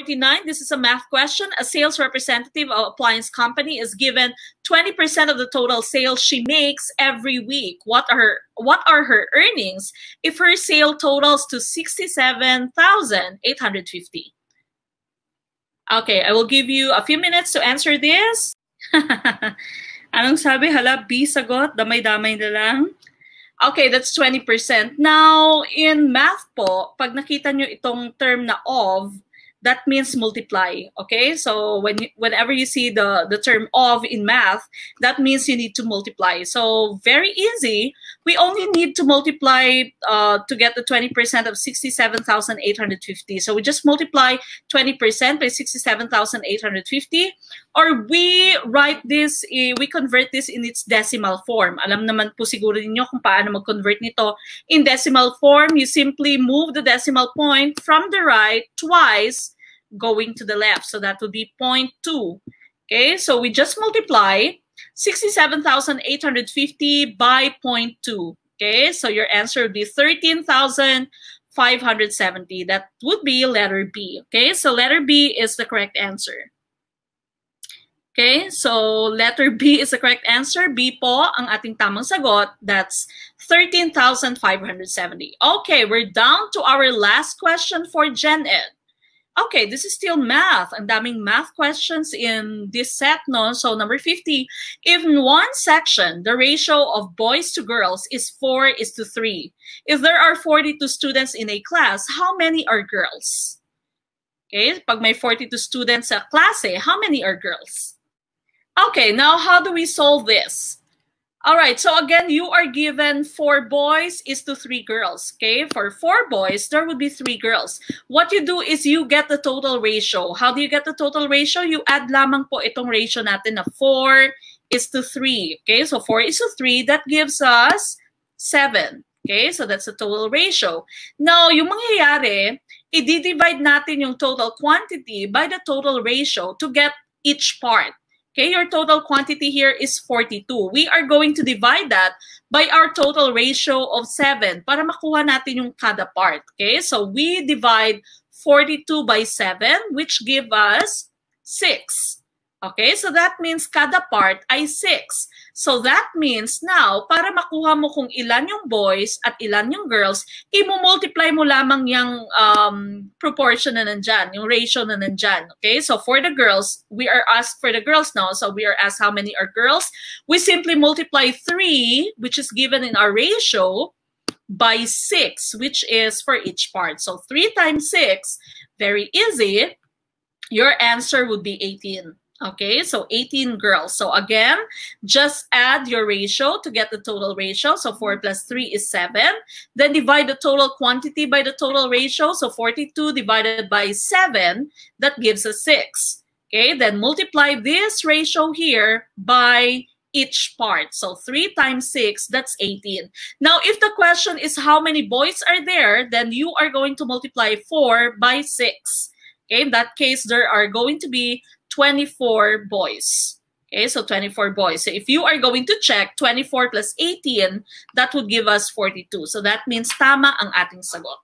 49, this is a math question. A sales representative of appliance company is given 20% of the total sales she makes every week. What are her, what are her earnings if her sale totals to 67,850? Okay, I will give you a few minutes to answer this. Anong sabi? Hala, B sagot, damay-damay na lang. Okay, that's 20%. Now, in math po, pag nakita nyo itong term na of, that means multiply okay? So when whenever you see the the term of in math that means you need to multiply. So very easy. We only need to multiply uh, to get the 20% of 67,850 so we just multiply 20% by 67,850 or we write this eh, we convert this in its decimal form alam naman po siguro ninyo kung paano mag-convert nito in decimal form you simply move the decimal point from the right twice going to the left. So that would be 0.2. Okay, so we just multiply 67,850 by 0.2. Okay, so your answer would be 13,570. That would be letter B. Okay, so letter B is the correct answer. Okay, so letter B is the correct answer. B po ang ating tamang sagot. That's 13,570. Okay, we're down to our last question for Gen Ed. Okay, this is still math. Ang daming math questions in this set, no? So number 50, if in one section, the ratio of boys to girls is 4 is to 3, if there are 42 students in a class, how many are girls? Okay, pag may 42 students sa klase, how many are girls? Okay, now how do we solve this? All right, so again, you are given four boys is to three girls, okay? For four boys, there would be three girls. What you do is you get the total ratio. How do you get the total ratio? You add lamang po itong ratio natin na 4 is to 3, okay? So 4 is to 3, that gives us 7, okay? So that's the total ratio. Now, yung mangyayari, i-divide natin yung total quantity by the total ratio to get each part. Okay, your total quantity here is 42. We are going to divide that by our total ratio of 7 para makuha natin yung kada part. Okay, so we divide 42 by 7 which give us 6. Okay, so that means kada part ay 6. So that means now, para makuha mo kung ilan yung boys at ilan yung girls, i-multiply mo lamang yung um, proportion na nandyan, yung ratio na nandyan. Okay, so for the girls, we are asked for the girls now. So we are asked how many are girls. We simply multiply 3, which is given in our ratio, by 6, which is for each part. So 3 times 6, very easy. Your answer would be 18. Okay, so 18 girls. So again, just add your ratio to get the total ratio. So 4 mm-hmm. plus 3 is 7. Then divide the total quantity by the total ratio. So 42 divided by 7, that gives us 6. Okay, then multiply this ratio here by each part. So 3 times 6, that's 18. Now, if the question is how many boys are there, then you are going to multiply 4 by 6. Okay, in that case, there are going to be 24 boys. Okay, so 24 boys. So if you are going to check 24 plus 18, that would give us 42. So that means tama ang ating sagot.